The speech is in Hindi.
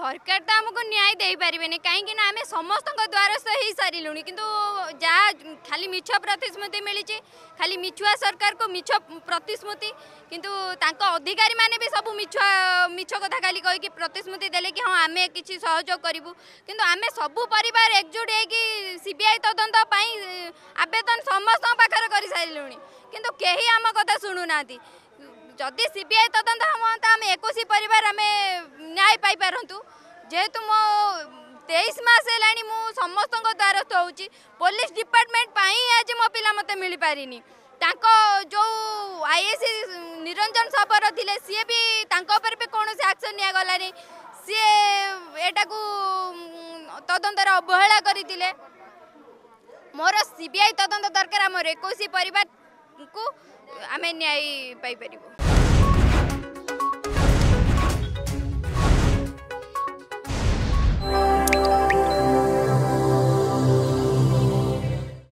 सरकार तो आमको न्याय दे पारे कहीं आम समस्त द्वारस्थ हो सारू कि जहाँ खाली मिछ प्रतिश्रुति मिली खाली मिछुआ सरकार को मिछ प्रतिश्रुति किंतु अधिकारी मैंने भी सब मिछ मिछ कथा खाली कहीकि प्रतिश्रुति दे कि हाँ आम किसी सहयोग करूँ कि आम सब पर एकजुट हो सीबीआई तदंत आवेदन समस्त पाखे कर सारू कि आम कथा शुणुना जदि सीबीआई तदंत हम एक परिवार आम ପାଇପାରନ୍ତୁ ଯେହେତୁ ମୋ ତେଇଶ ମାସ ହେଲାଣି ମୁଁ ସମସ୍ତଙ୍କ ଦ୍ୱାରସ୍ଥ ହେଉଛି ପୋଲିସ ଡିପାର୍ଟମେଣ୍ଟ ପାଇଁ ଆଜି ମୋ ପିଲା ମୋତେ ମିଳିପାରିନି ତାଙ୍କ ଯେଉଁ ଆଇଏସି ନିରଞ୍ଜନ ସବର ଥିଲେ ସିଏ ବି ତାଙ୍କ ଉପରେ ବି କୌଣସି ଆକ୍ସନ୍ ନିଆଗଲାନି ସିଏ ଏଟାକୁ ତଦନ୍ତରେ ଅବହେଳା କରିଥିଲେ ମୋର ସିବିଆଇ ତଦନ୍ତ ଦରକାର ଆମର ଏକୋଇଶ ପରିବାରକୁ ଆମେ ନ୍ୟାୟ ପାଇପାରିବୁ